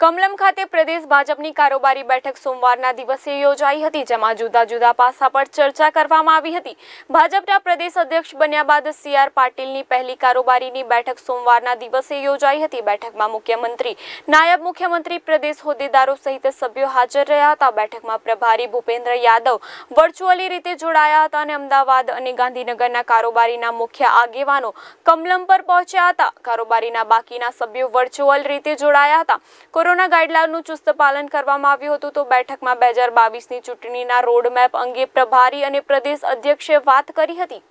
કમલમ ખાતે પ્રદેશ ભાજપની કારોબારી બેઠક સોમવારના દિવસે યોજાઈ હતી જેમાં જુદા જુદા પાસા પર ચર્ચા કરવામાં આવી હતી ભાજપના પ્રદેશ અધ્યક્ષ બન્યા બાદ સી આર પાટીલની પહેલી કારોબારીની બેઠક સોમવારના દિવસે યોજાઈ હતી બેઠકમાં મુખ્યમંત્રી નાયબ મુખ્યમંત્રી પ્રદેશ હોદ્દેદારો સહિત સભ્યો હાજર રહ્યા હતા બેઠકમાં પ્રભારી ભૂપેન્દ્ર યાદવ વર્ચ્યુઅલી રીતે જોડાયા હતા અને અમદાવાદ અને ગાંધીનગરના કારોબારીના મુખ્ય આગેવાનો કમલમ પર પહોંચ્યા હતા કારોબારીના બાકીના સભ્યો વર્ચ્યુઅલ રીતે જોડાયા હતા કોરોના ગાઈડલાઈનનું ચુસ્ત પાલન કરવામાં આવ્યું હતું તો બેઠકમાં બે હજાર બાવીસની ચૂંટણીના રોડમેપ અંગે પ્રભારી અને પ્રદેશ અધ્યક્ષે વાત કરી હતી